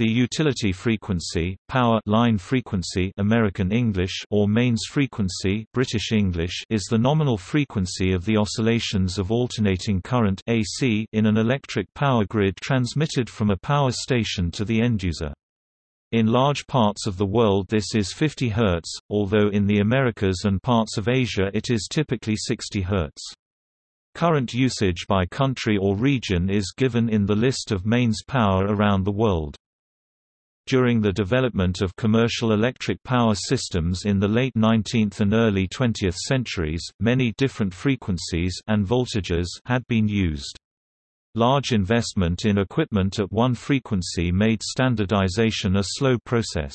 The utility frequency, power line frequency American English or mains frequency British English is the nominal frequency of the oscillations of alternating current AC in an electric power grid transmitted from a power station to the end-user. In large parts of the world this is 50 Hz, although in the Americas and parts of Asia it is typically 60 Hz. Current usage by country or region is given in the list of mains power around the world. During the development of commercial electric power systems in the late 19th and early 20th centuries, many different frequencies and voltages had been used. Large investment in equipment at one frequency made standardization a slow process.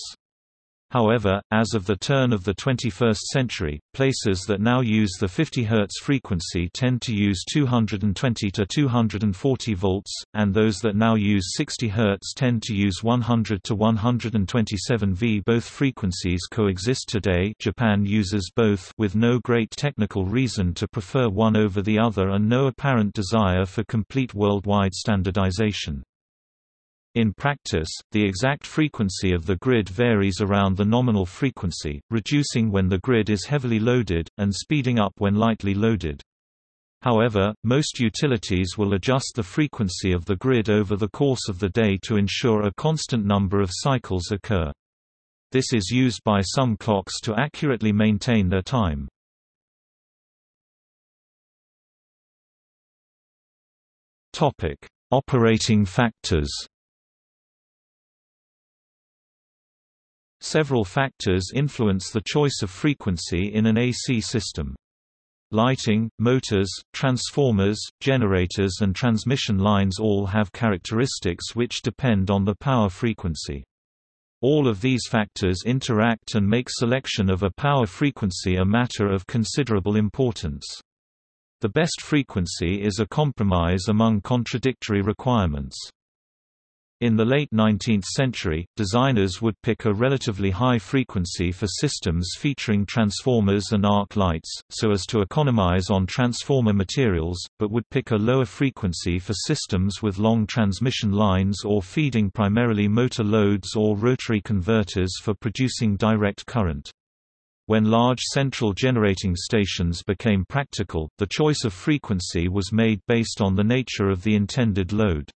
However, as of the turn of the 21st century, places that now use the 50 Hz frequency tend to use 220 to 240 volts, and those that now use 60 Hz tend to use 100 to 127 V. Both frequencies coexist today. Japan uses both with no great technical reason to prefer one over the other and no apparent desire for complete worldwide standardization. In practice, the exact frequency of the grid varies around the nominal frequency, reducing when the grid is heavily loaded, and speeding up when lightly loaded. However, most utilities will adjust the frequency of the grid over the course of the day to ensure a constant number of cycles occur. This is used by some clocks to accurately maintain their time. Operating factors Several factors influence the choice of frequency in an AC system. Lighting, motors, transformers, generators and transmission lines all have characteristics which depend on the power frequency. All of these factors interact and make selection of a power frequency a matter of considerable importance. The best frequency is a compromise among contradictory requirements. In the late 19th century, designers would pick a relatively high frequency for systems featuring transformers and arc lights, so as to economize on transformer materials, but would pick a lower frequency for systems with long transmission lines or feeding primarily motor loads or rotary converters for producing direct current. When large central generating stations became practical, the choice of frequency was made based on the nature of the intended load.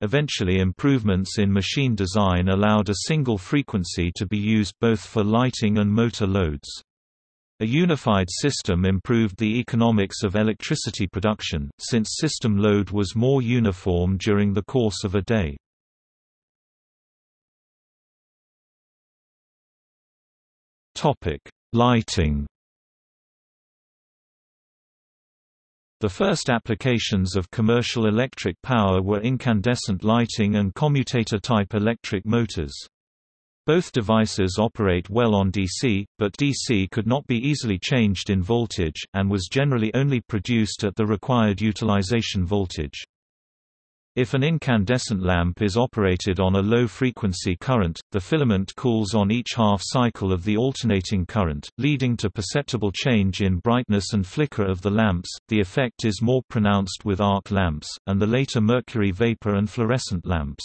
Eventually improvements in machine design allowed a single frequency to be used both for lighting and motor loads. A unified system improved the economics of electricity production, since system load was more uniform during the course of a day. Lighting The first applications of commercial electric power were incandescent lighting and commutator-type electric motors. Both devices operate well on DC, but DC could not be easily changed in voltage, and was generally only produced at the required utilization voltage. If an incandescent lamp is operated on a low-frequency current, the filament cools on each half cycle of the alternating current, leading to perceptible change in brightness and flicker of the lamps. The effect is more pronounced with arc lamps, and the later mercury vapor and fluorescent lamps.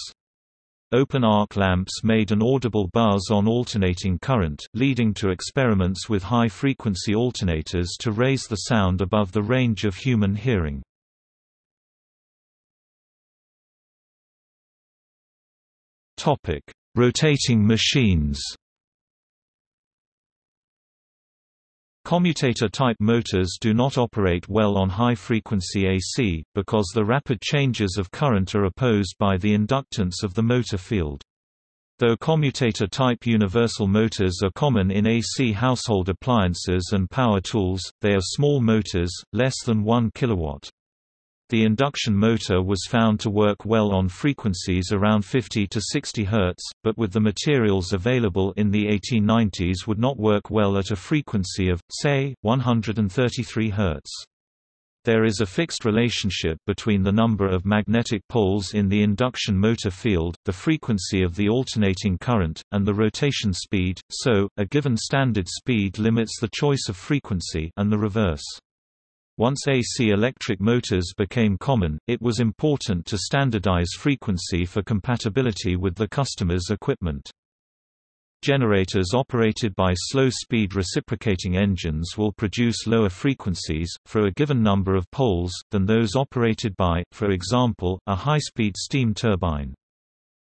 Open arc lamps made an audible buzz on alternating current, leading to experiments with high-frequency alternators to raise the sound above the range of human hearing. Topic: Rotating machines. Commutator-type motors do not operate well on high-frequency AC, because the rapid changes of current are opposed by the inductance of the motor field. Though commutator-type universal motors are common in AC household appliances and power tools, they are small motors, less than 1 kW. The induction motor was found to work well on frequencies around 50 to 60 Hz, but with the materials available in the 1890s would not work well at a frequency of, say, 133 Hz. There is a fixed relationship between the number of magnetic poles in the induction motor field, the frequency of the alternating current, and the rotation speed, so, a given standard speed limits the choice of frequency and the reverse. Once AC electric motors became common, it was important to standardize frequency for compatibility with the customer's equipment. Generators operated by slow-speed reciprocating engines will produce lower frequencies, for a given number of poles, than those operated by, for example, a high-speed steam turbine.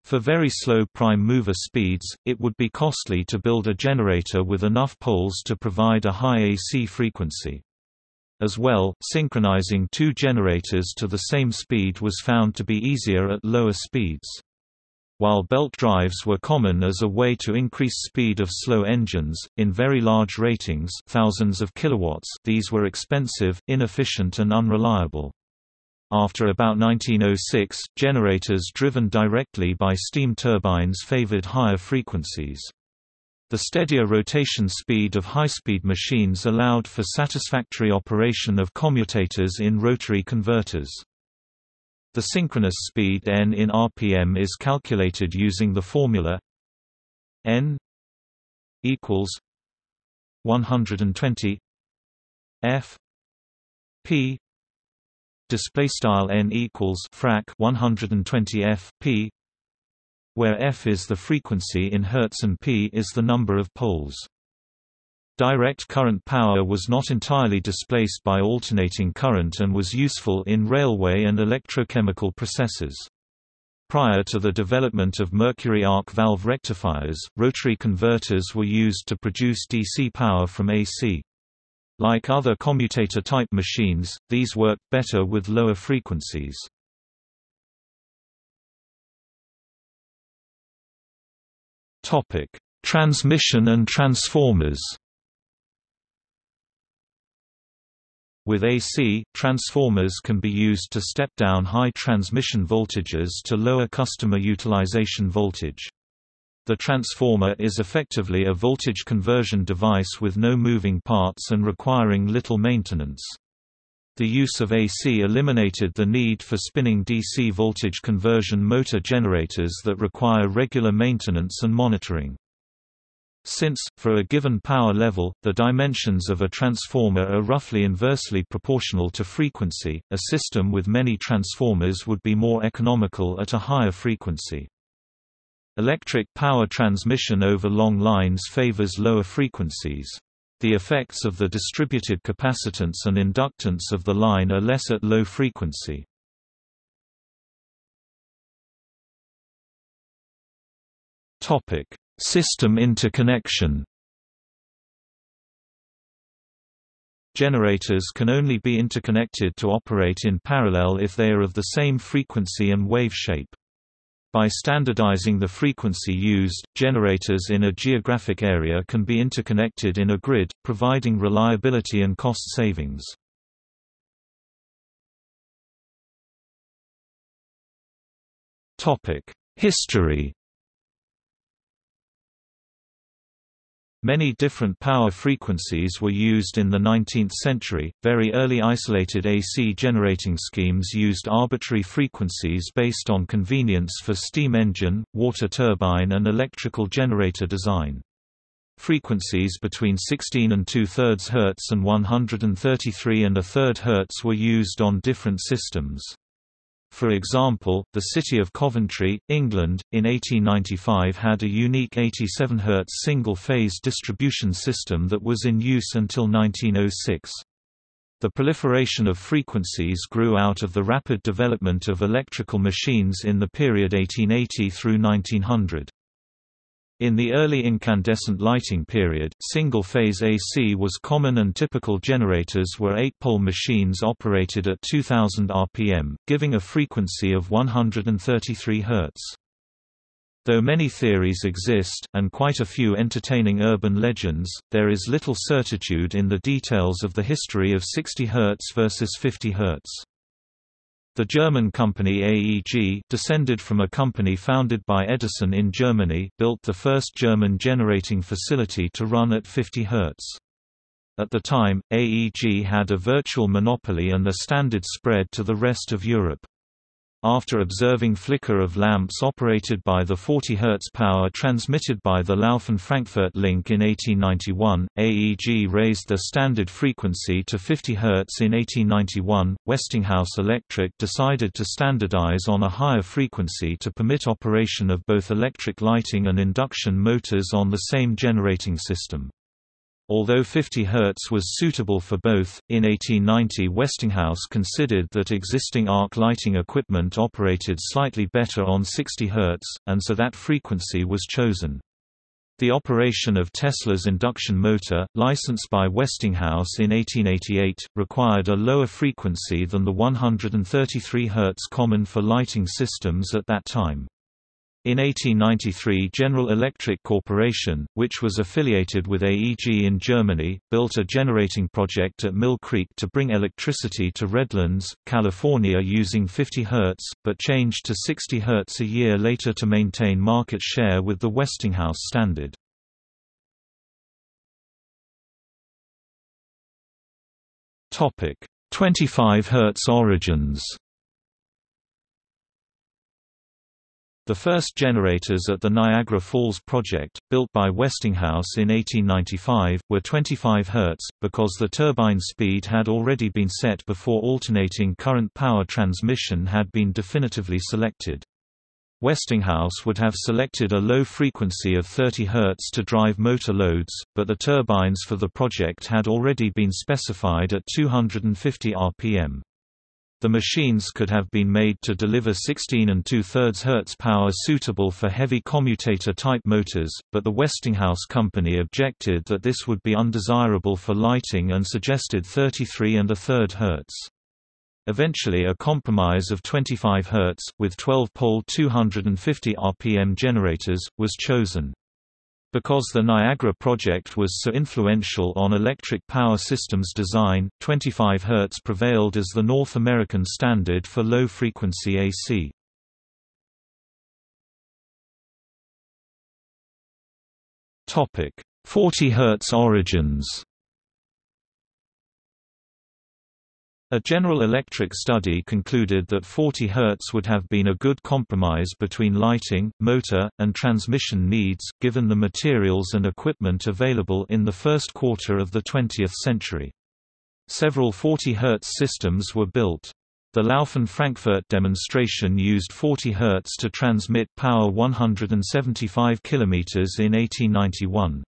For very slow prime mover speeds, it would be costly to build a generator with enough poles to provide a high AC frequency. As well, synchronizing two generators to the same speed was found to be easier at lower speeds. While belt drives were common as a way to increase speed of slow engines, in very large ratings thousands of kilowatts these were expensive, inefficient and unreliable. After about 1906, generators driven directly by steam turbines favored higher frequencies. The steadier rotation speed of high-speed machines allowed for satisfactory operation of commutators in rotary converters. The synchronous speed n in rpm is calculated using the formula n equals 120 f p display style n equals frac 120 f p where f is the frequency in Hertz and p is the number of poles. Direct current power was not entirely displaced by alternating current and was useful in railway and electrochemical processes. Prior to the development of mercury arc valve rectifiers, rotary converters were used to produce DC power from AC. Like other commutator-type machines, these worked better with lower frequencies. Topic: Transmission and transformers. With AC, transformers can be used to step down high transmission voltages to lower customer utilization voltage. The transformer is effectively a voltage conversion device with no moving parts and requiring little maintenance. The use of AC eliminated the need for spinning DC voltage conversion motor generators that require regular maintenance and monitoring. Since, for a given power level, the dimensions of a transformer are roughly inversely proportional to frequency, a system with many transformers would be more economical at a higher frequency. Electric power transmission over long lines favors lower frequencies. The effects of the distributed capacitance and inductance of the line are less at low frequency. Topic: System interconnection. Generators can only be interconnected to operate in parallel if they are of the same frequency and wave shape. By standardizing the frequency used, generators in a geographic area can be interconnected in a grid, providing reliability and cost savings. History Many different power frequencies were used in the 19th century. Very early isolated AC generating schemes used arbitrary frequencies based on convenience for steam engine, water turbine, and electrical generator design. Frequencies between 16 and 2 thirds Hz and 133 and a third Hz were used on different systems. For example, the city of Coventry, England, in 1895 had a unique 87 Hz single-phase distribution system that was in use until 1906. The proliferation of frequencies grew out of the rapid development of electrical machines in the period 1880 through 1900. In the early incandescent lighting period, single-phase AC was common and typical generators were 8-pole machines operated at 2000 rpm, giving a frequency of 133 Hz. Though many theories exist, and quite a few entertaining urban legends, there is little certitude in the details of the history of 60 Hz versus 50 Hz. The German company AEG descended from a company founded by Edison in Germany built the first German generating facility to run at 50 Hz. At the time, AEG had a virtual monopoly and the standard spread to the rest of Europe. After observing flicker of lamps operated by the 40 Hz power transmitted by the Laufen-Frankfurt link in 1891, AEG raised the standard frequency to 50 Hz in 1891. Westinghouse Electric decided to standardize on a higher frequency to permit operation of both electric lighting and induction motors on the same generating system. Although 50 Hz was suitable for both, in 1890 Westinghouse considered that existing arc lighting equipment operated slightly better on 60 Hz, and so that frequency was chosen. The operation of Tesla's induction motor, licensed by Westinghouse in 1888, required a lower frequency than the 133 Hz common for lighting systems at that time. In 1893 General Electric Corporation, which was affiliated with AEG in Germany, built a generating project at Mill Creek to bring electricity to Redlands, California using 50 Hz, but changed to 60 Hz a year later to maintain market share with the Westinghouse standard. Topic: 25 Hz origins. The first generators at the Niagara Falls project, built by Westinghouse in 1895, were 25 Hz, because the turbine speed had already been set before alternating current power transmission had been definitively selected. Westinghouse would have selected a low frequency of 30 Hz to drive motor loads, but the turbines for the project had already been specified at 250 rpm. The machines could have been made to deliver 16 and 2 thirds Hz power suitable for heavy commutator-type motors, but the Westinghouse company objected that this would be undesirable for lighting and suggested 33 and a third Hz. Eventually a compromise of 25 Hz, with 12-pole 250 rpm generators, was chosen. Because the Niagara project was so influential on electric power systems design, 25 Hz prevailed as the North American standard for low-frequency AC. Topic: 40 Hz origins. A General Electric study concluded that 40 Hz would have been a good compromise between lighting, motor, and transmission needs, given the materials and equipment available in the first quarter of the 20th century. Several 40 Hz systems were built. The Laufen-Frankfurt demonstration used 40 Hz to transmit power 175 km in 1891.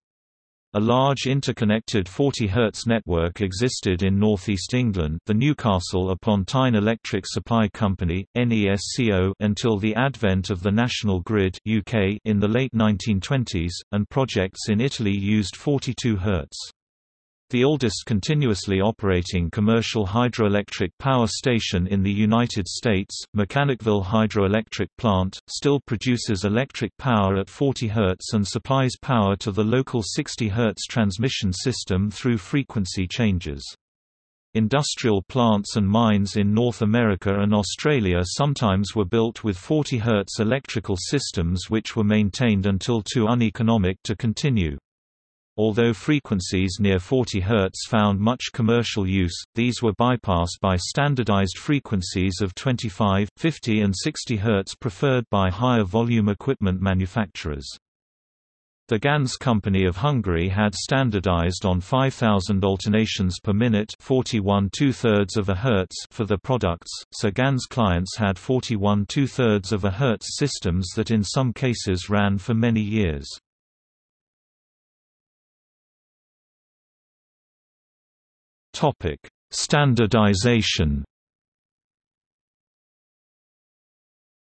A large interconnected 40 Hz network existed in northeast England the Newcastle upon Tyne Electric Supply Company, NESCO until the advent of the National Grid UK in the late 1920s, and projects in Italy used 42 Hz. The oldest continuously operating commercial hydroelectric power station in the United States, Mechanicville Hydroelectric Plant, still produces electric power at 40 Hz and supplies power to the local 60 Hz transmission system through frequency changes. Industrial plants and mines in North America and Australia sometimes were built with 40 Hz electrical systems which were maintained until too uneconomic to continue. Although frequencies near 40 Hz found much commercial use, these were bypassed by standardized frequencies of 25, 50 and 60 Hz preferred by higher volume equipment manufacturers. The Ganz Company of Hungary had standardized on 5000 alternations per minute 41 two-thirds of a hertz for the products, so Ganz clients had 41 two-thirds of a hertz systems that in some cases ran for many years. Topic: Standardization.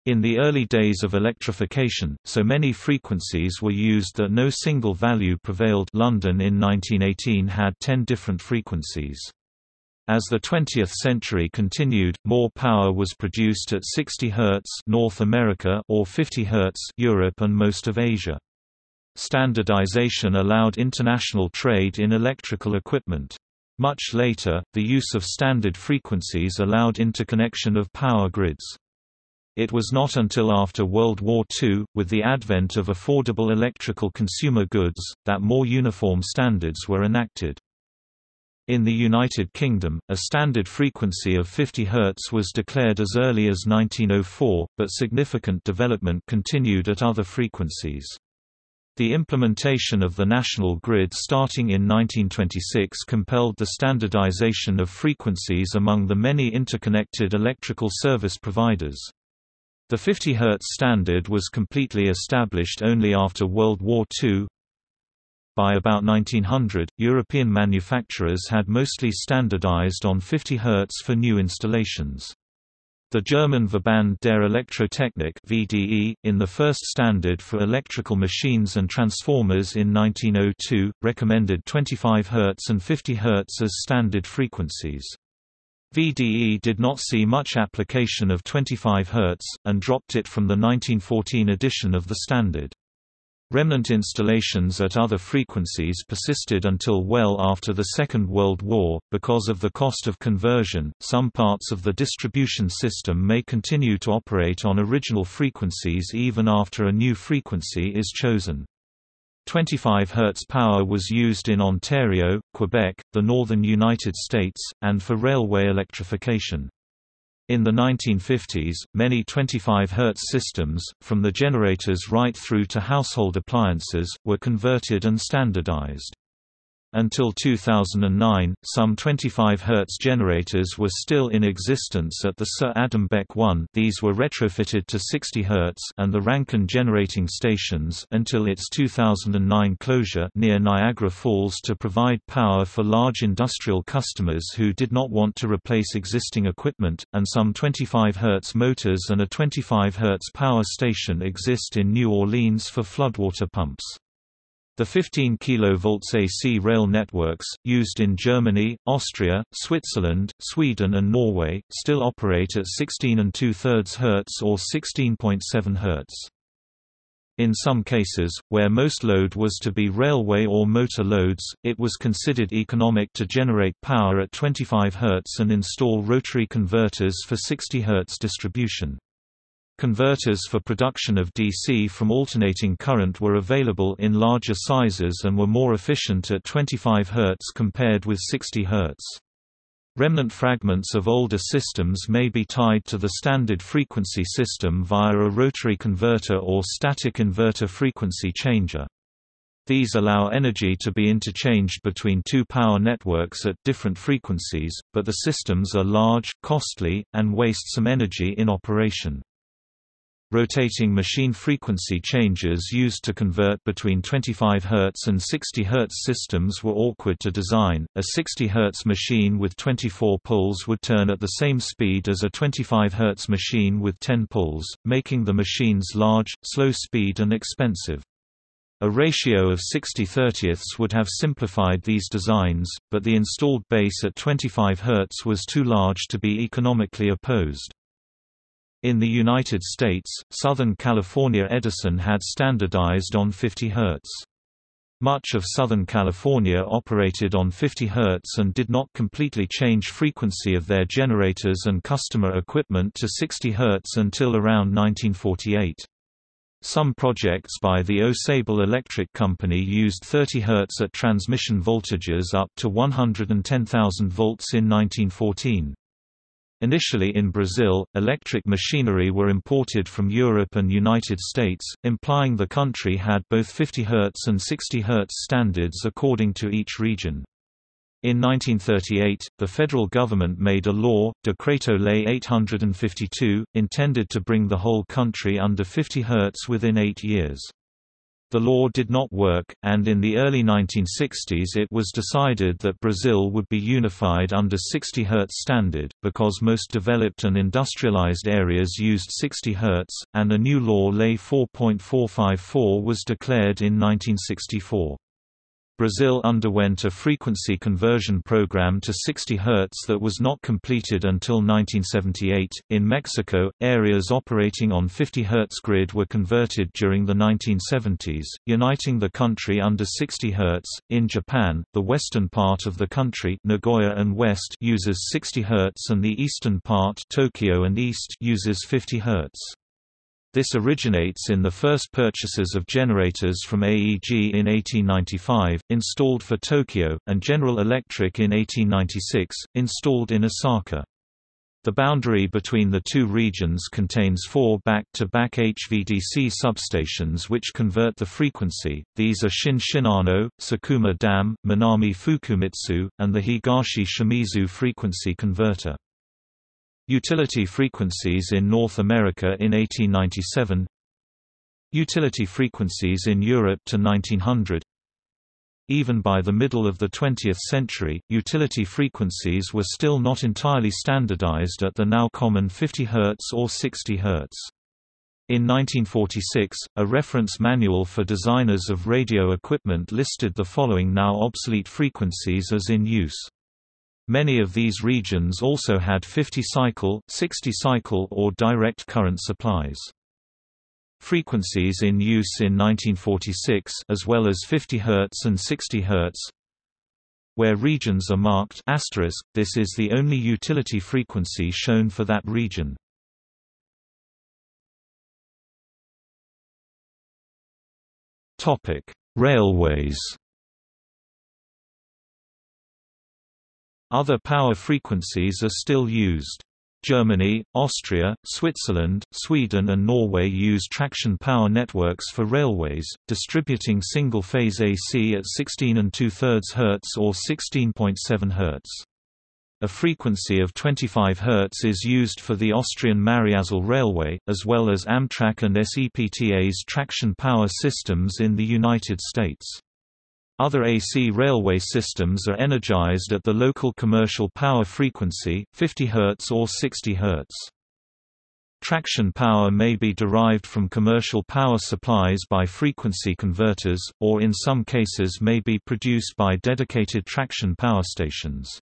In the early days of electrification, so many frequencies were used that no single value prevailed London in 1918 had 10 different frequencies. As the 20th century continued, more power was produced at 60 Hz North America or 50 Hz Europe and most of Asia. Standardization allowed international trade in electrical equipment. Much later, the use of standard frequencies allowed interconnection of power grids. It was not until after World War II, with the advent of affordable electrical consumer goods, that more uniform standards were enacted. In the United Kingdom, a standard frequency of 50 Hz was declared as early as 1904, but significant development continued at other frequencies. The implementation of the national grid starting in 1926 compelled the standardization of frequencies among the many interconnected electrical service providers. The 50 Hz standard was completely established only after World War II. By about 1900, European manufacturers had mostly standardized on 50 Hz for new installations. The German Verband der Elektrotechnik VDE, in the first standard for electrical machines and transformers in 1902, recommended 25 Hz and 50 Hz as standard frequencies. VDE did not see much application of 25 Hz, and dropped it from the 1914 edition of the standard. Remnant installations at other frequencies persisted until well after the Second World War. Because of the cost of conversion, some parts of the distribution system may continue to operate on original frequencies even after a new frequency is chosen. 25 Hz power was used in Ontario, Quebec, the northern United States, and for railway electrification. In the 1950s, many 25 Hz systems, from the generators right through to household appliances, were converted and standardized. Until 2009, some 25 Hz generators were still in existence at the Sir Adam Beck 1 these were retrofitted to 60 Hz and the Rankine generating stations until its 2009 closure near Niagara Falls to provide power for large industrial customers who did not want to replace existing equipment, and some 25 Hz motors and a 25 Hz power station exist in New Orleans for floodwater pumps. The 15 kV AC rail networks, used in Germany, Austria, Switzerland, Sweden and Norway, still operate at 16 and 2 thirds Hz or 16.7 Hz. In some cases, where most load was to be railway or motor loads, it was considered economic to generate power at 25 Hz and install rotary converters for 60 Hz distribution. Converters for production of DC from alternating current were available in larger sizes and were more efficient at 25 Hz compared with 60 Hz. Remnant fragments of older systems may be tied to the standard frequency system via a rotary converter or static inverter frequency changer. These allow energy to be interchanged between two power networks at different frequencies, but the systems are large, costly, and waste some energy in operation. Rotating machine frequency changes used to convert between 25 Hz and 60 Hz systems were awkward to design. A 60 Hz machine with 24 poles would turn at the same speed as a 25 Hz machine with 10 poles, making the machines large, slow speed and expensive. A ratio of 60 30ths would have simplified these designs, but the installed base at 25 Hz was too large to be economically opposed. In the United States, Southern California Edison had standardized on 50 Hz. Much of Southern California operated on 50 Hz and did not completely change frequency of their generators and customer equipment to 60 Hz until around 1948. Some projects by the Au Electric Company used 30 Hz at transmission voltages up to 110,000 volts in 1914. Initially in Brazil, electric machinery were imported from Europe and United States, implying the country had both 50 Hz and 60 Hz standards according to each region. In 1938, the federal government made a law, Decreto Lei 852, intended to bring the whole country under 50 Hz within eight years. The law did not work, and in the early 1960s it was decided that Brazil would be unified under 60 Hz standard, because most developed and industrialized areas used 60 Hz, and a new law Lei 4.454 was declared in 1964. Brazil underwent a frequency conversion program to 60 Hz that was not completed until 1978. In Mexico, areas operating on 50 Hz grid were converted during the 1970s, uniting the country under 60 Hz. In Japan, the western part of the country, Nagoya and West, uses 60 Hz and the eastern part, Tokyo and East, uses 50 Hz. This originates in the first purchases of generators from AEG in 1895, installed for Tokyo, and General Electric in 1896, installed in Osaka. The boundary between the two regions contains four back-to-back -back HVDC substations which convert the frequency, these are Shin Shinano, Sakuma Dam, Minami Fukumitsu, and the Higashi Shimizu frequency converter. Utility frequencies in North America in 1897 Utility frequencies in Europe to 1900 Even by the middle of the 20th century, utility frequencies were still not entirely standardized at the now common 50 Hz or 60 Hz. In 1946, a reference manual for designers of radio equipment listed the following now obsolete frequencies as in use. Many of these regions also had 50-cycle, 60-cycle or direct current supplies. Frequencies in use in 1946 as well as 50 Hz and 60 Hz where regions are marked asterisk, this is the only utility frequency shown for that region. Topic: Railways Other power frequencies are still used. Germany, Austria, Switzerland, Sweden and Norway use traction power networks for railways, distributing single-phase AC at 16 and 2 thirds Hz or 16.7 Hz. A frequency of 25 Hz is used for the Austrian Mariazell Railway, as well as Amtrak and SEPTA's traction power systems in the United States. Other AC railway systems are energized at the local commercial power frequency, 50 Hz or 60 Hz. Traction power may be derived from commercial power supplies by frequency converters, or in some cases may be produced by dedicated traction power stations.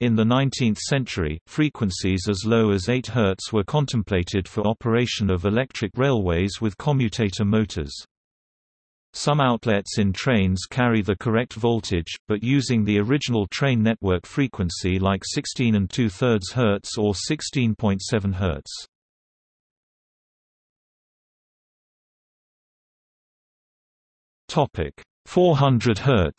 In the 19th century, frequencies as low as 8 Hz were contemplated for operation of electric railways with commutator motors. Some outlets in trains carry the correct voltage, but using the original train network frequency like 16 and 2 thirds Hz or 16.7 Hz. Topic 400 Hz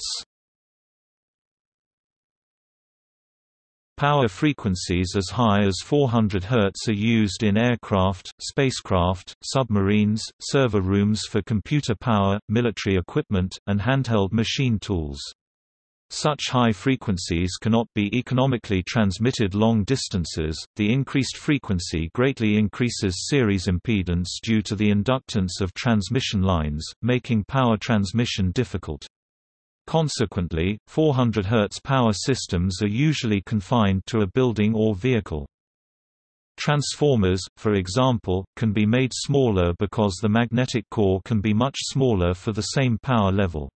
Power frequencies as high as 400 Hz are used in aircraft, spacecraft, submarines, server rooms for computer power, military equipment, and handheld machine tools. Such high frequencies cannot be economically transmitted long distances. The increased frequency greatly increases series impedance due to the inductance of transmission lines, making power transmission difficult. Consequently, 400 Hz power systems are usually confined to a building or vehicle. Transformers, for example, can be made smaller because the magnetic core can be much smaller for the same power level.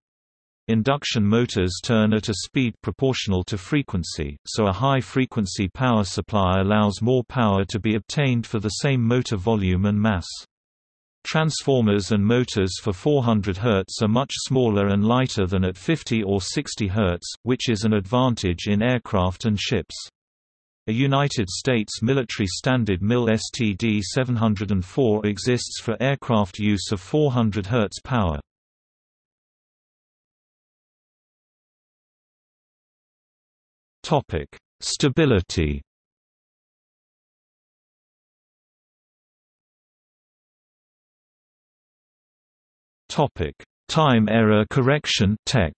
Induction motors turn at a speed proportional to frequency, so a high-frequency power supply allows more power to be obtained for the same motor volume and mass. Transformers and motors for 400 Hz are much smaller and lighter than at 50 or 60 Hz, which is an advantage in aircraft and ships. A United States military standard MIL STD 704 exists for aircraft use of 400 Hz power. Stability Topic: Time error correction tech.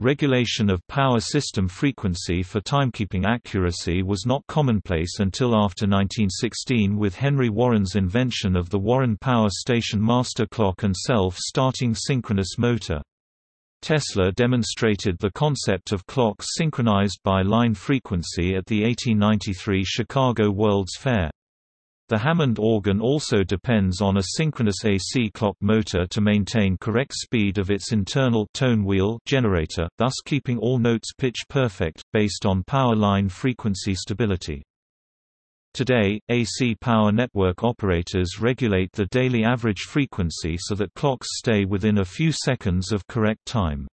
Regulation of power system frequency for timekeeping accuracy was not commonplace until after 1916 with Henry Warren's invention of the Warren Power Station master clock and self-starting synchronous motor. Tesla demonstrated the concept of clocks synchronized by line frequency at the 1893 Chicago World's Fair. The Hammond organ also depends on a synchronous AC clock motor to maintain correct speed of its internal tone wheel generator, thus keeping all notes pitch perfect, based on power line frequency stability. Today, AC power network operators regulate the daily average frequency so that clocks stay within a few seconds of correct time.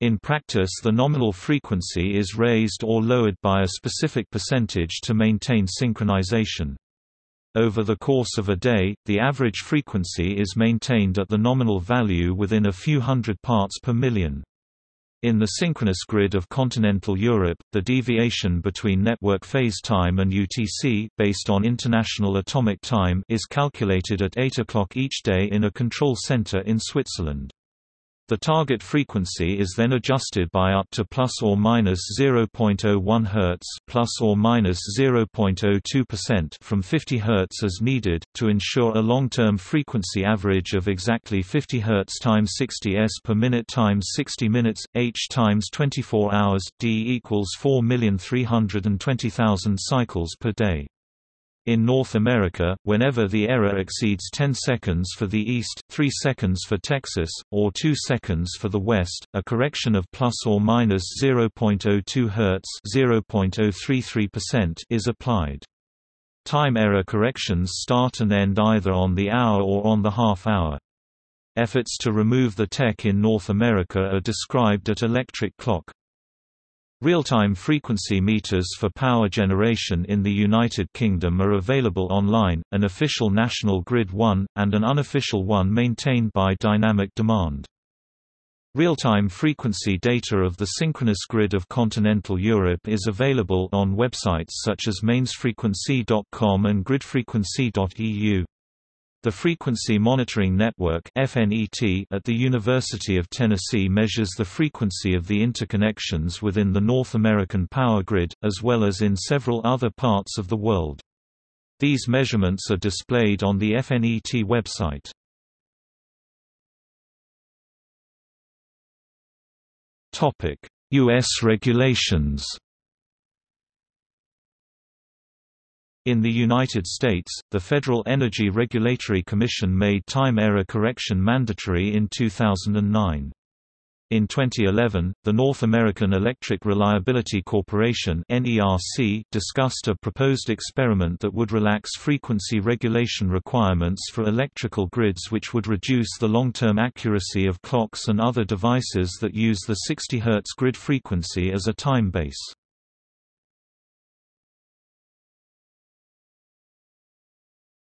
In practice the nominal frequency is raised or lowered by a specific percentage to maintain synchronization. Over the course of a day, the average frequency is maintained at the nominal value within a few hundred parts per million. In the synchronous grid of continental Europe, the deviation between network phase time and UTC based on International Atomic Time is calculated at 8 o'clock each day in a control center in Switzerland. The target frequency is then adjusted by up to plus or minus 0.01 Hz plus or minus 0.02% from 50 Hz as needed, to ensure a long-term frequency average of exactly 50 Hz times 60 s per minute times 60 minutes, h times 24 hours, d equals 4,320,000 cycles per day. In North America, whenever the error exceeds 10 seconds for the East, 3 seconds for Texas, or 2 seconds for the West, a correction of plus or minus 0.02 Hz (0.033%) is applied. Time error corrections start and end either on the hour or on the half hour. Efforts to remove the tech in North America are described at electric clock. Real-time frequency meters for power generation in the United Kingdom are available online, an official national grid one, and an unofficial one maintained by Dynamic Demand. Real-time frequency data of the synchronous grid of continental Europe is available on websites such as mainsfrequency.com and gridfrequency.eu. The Frequency Monitoring Network at the University of Tennessee measures the frequency of the interconnections within the North American power grid, as well as in several other parts of the world. These measurements are displayed on the FNET website. US regulations. In the United States, the Federal Energy Regulatory Commission made time error correction mandatory in 2009. In 2011, the North American Electric Reliability Corporation (NERC) discussed a proposed experiment that would relax frequency regulation requirements for electrical grids which would reduce the long-term accuracy of clocks and other devices that use the 60 Hz grid frequency as a time base.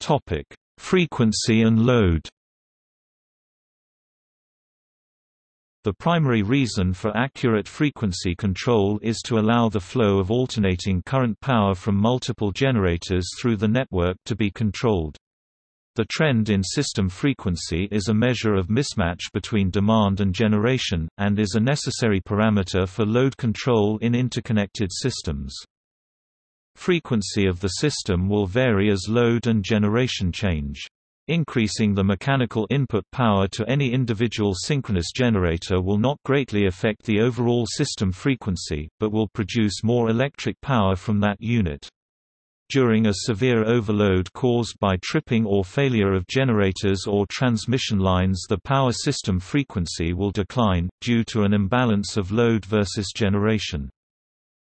Topic: Frequency and load. The primary reason for accurate frequency control is to allow the flow of alternating current power from multiple generators through the network to be controlled. The trend in system frequency is a measure of mismatch between demand and generation, and is a necessary parameter for load control in interconnected systems. Frequency of the system will vary as load and generation change. Increasing the mechanical input power to any individual synchronous generator will not greatly affect the overall system frequency, but will produce more electric power from that unit. During a severe overload caused by tripping or failure of generators or transmission lines the power system frequency will decline, due to an imbalance of load versus generation.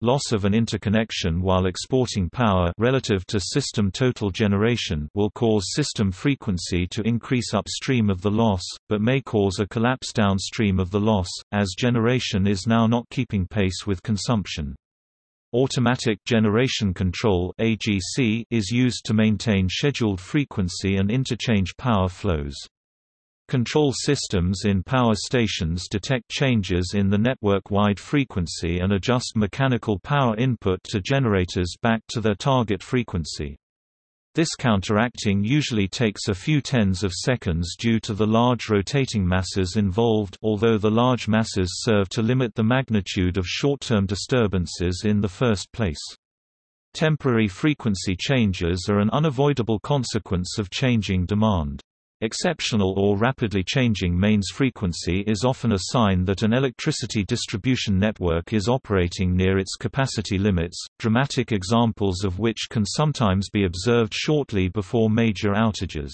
Loss of an interconnection while exporting power relative to system total generation will cause system frequency to increase upstream of the loss, but may cause a collapse downstream of the loss, as generation is now not keeping pace with consumption. Automatic Generation Control is used to maintain scheduled frequency and interchange power flows. Control systems in power stations detect changes in the network-wide frequency and adjust mechanical power input to generators back to their target frequency. This counteracting usually takes a few tens of seconds due to the large rotating masses involved although the large masses serve to limit the magnitude of short-term disturbances in the first place. Temporary frequency changes are an unavoidable consequence of changing demand. Exceptional or rapidly changing mains frequency is often a sign that an electricity distribution network is operating near its capacity limits, dramatic examples of which can sometimes be observed shortly before major outages.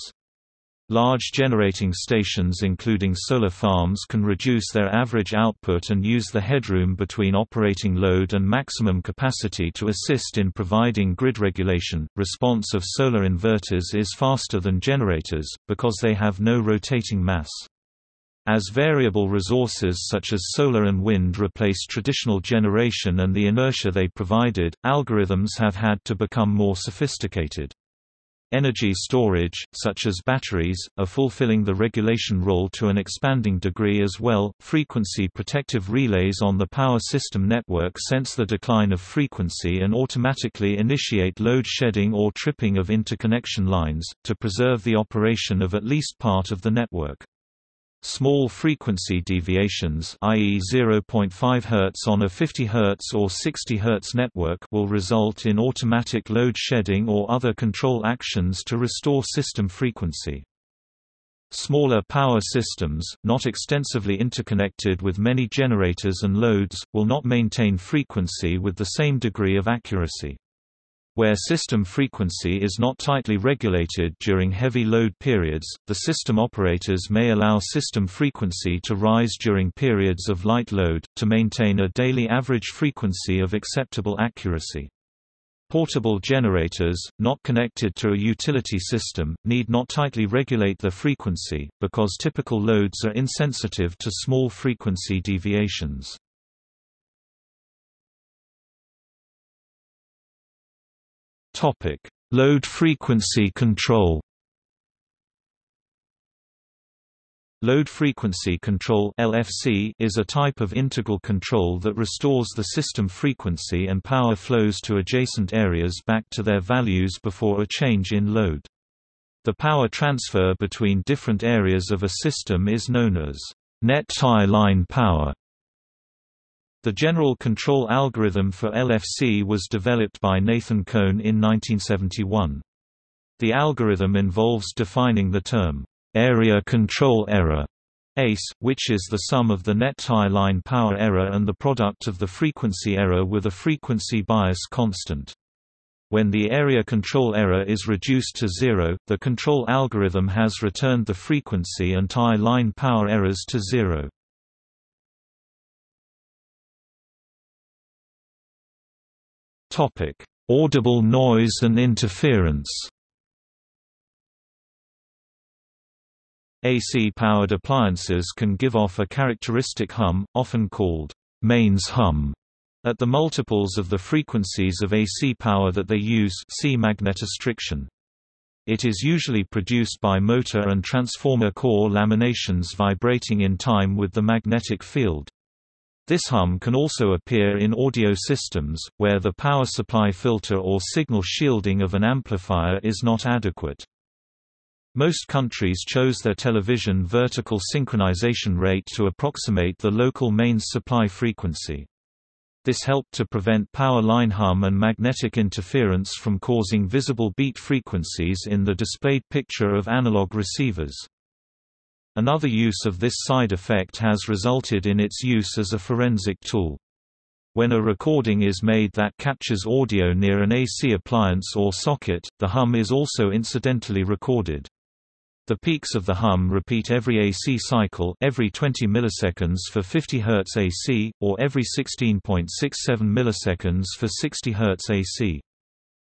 Large generating stations including solar farms can reduce their average output and use the headroom between operating load and maximum capacity to assist in providing grid regulation. Response of solar inverters is faster than generators, because they have no rotating mass. As variable resources such as solar and wind replace traditional generation and the inertia they provided, algorithms have had to become more sophisticated. Energy storage, such as batteries, are fulfilling the regulation role to an expanding degree as well. Frequency protective relays on the power system network sense the decline of frequency and automatically initiate load shedding or tripping of interconnection lines, to preserve the operation of at least part of the network. Small frequency deviations i.e. 0.5 Hz on a 50 Hz or 60 Hz network will result in automatic load shedding or other control actions to restore system frequency. Smaller power systems, not extensively interconnected with many generators and loads, will not maintain frequency with the same degree of accuracy. Where system frequency is not tightly regulated during heavy load periods, the system operators may allow system frequency to rise during periods of light load, to maintain a daily average frequency of acceptable accuracy. Portable generators, not connected to a utility system, need not tightly regulate their frequency, because typical loads are insensitive to small frequency deviations. Topic: Load frequency control. Load frequency control (LFC) is a type of integral control that restores the system frequency and power flows to adjacent areas back to their values before a change in load. The power transfer between different areas of a system is known as net tie line power. The general control algorithm for LFC was developed by Nathan Cohn in 1971. The algorithm involves defining the term, area control error, ACE, which is the sum of the net tie line power error and the product of the frequency error with a frequency bias constant. When the area control error is reduced to zero, the control algorithm has returned the frequency and tie line power errors to zero. Topic: Audible noise and interference. AC-powered appliances can give off a characteristic hum, often called mains hum, at the multiples of the frequencies of AC power that they use see magnetostriction. It is usually produced by motor and transformer core laminations vibrating in time with the magnetic field. This hum can also appear in audio systems, where the power supply filter or signal shielding of an amplifier is not adequate. Most countries chose their television vertical synchronization rate to approximate the local mains supply frequency. This helped to prevent power line hum and magnetic interference from causing visible beat frequencies in the displayed picture of analog receivers. Another use of this side effect has resulted in its use as a forensic tool. When a recording is made that captures audio near an AC appliance or socket, the hum is also incidentally recorded. The peaks of the hum repeat every AC cycle every 20 milliseconds for 50 Hz AC, or every 16.67 milliseconds for 60 Hz AC.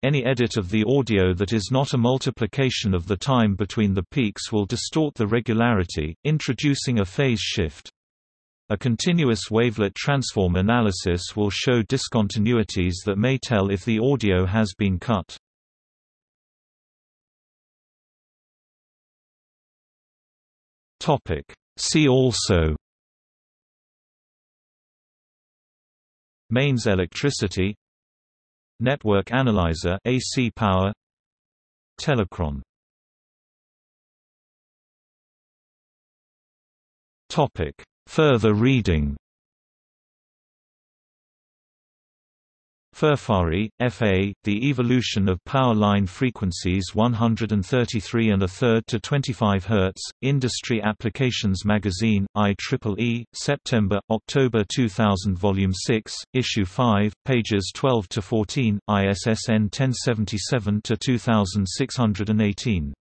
Any edit of the audio that is not a multiplication of the time between the peaks will distort the regularity, introducing a phase shift. A continuous wavelet transform analysis will show discontinuities that may tell if the audio has been cut. See also Mains electricity Network Analyzer AC power. Telechron Topic. Further reading Furfari, F.A., The Evolution of Power Line Frequencies 133 and a third to 25 Hz, Industry Applications Magazine, IEEE, September, October 2000 Volume 6, Issue 5, pages 12–14, ISSN 1077–2618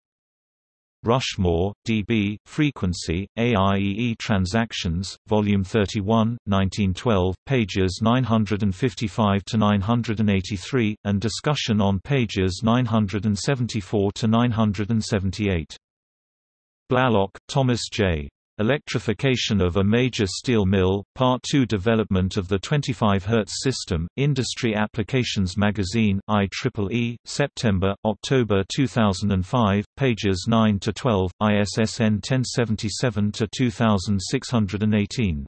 Rushmore, D.B., Frequency, AIEE Transactions, Volume 31, 1912, pages 955–983, and discussion on pages 974–978. Blalock, Thomas J. Electrification of a major steel mill, Part 2 Development of the 25 Hz system, Industry Applications Magazine, IEEE, September, October 2005, pages 9–12, ISSN 1077–2618.